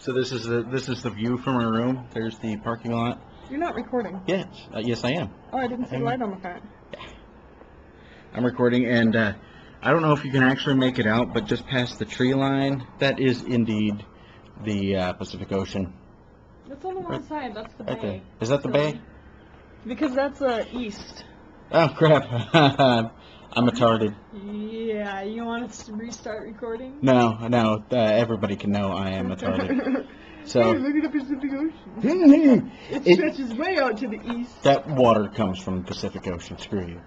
So this is the, this is the view from our room. There's the parking lot. You're not recording. Yes, uh, yes I am. Oh, I didn't see the light on the front. I'm recording and, uh, I don't know if you can actually make it out, but just past the tree line, that is indeed the, uh, Pacific Ocean. That's on the wrong side. That's the Right bay. there. Is that the bay? Because that's uh, east. Oh crap. I'm retarded. Yeah, you want us to restart recording? No, no, uh, everybody can know I am retarded. So- Hey, look at the Pacific Ocean. It, It- stretches way out to the east. That water comes from the Pacific Ocean. Screw you.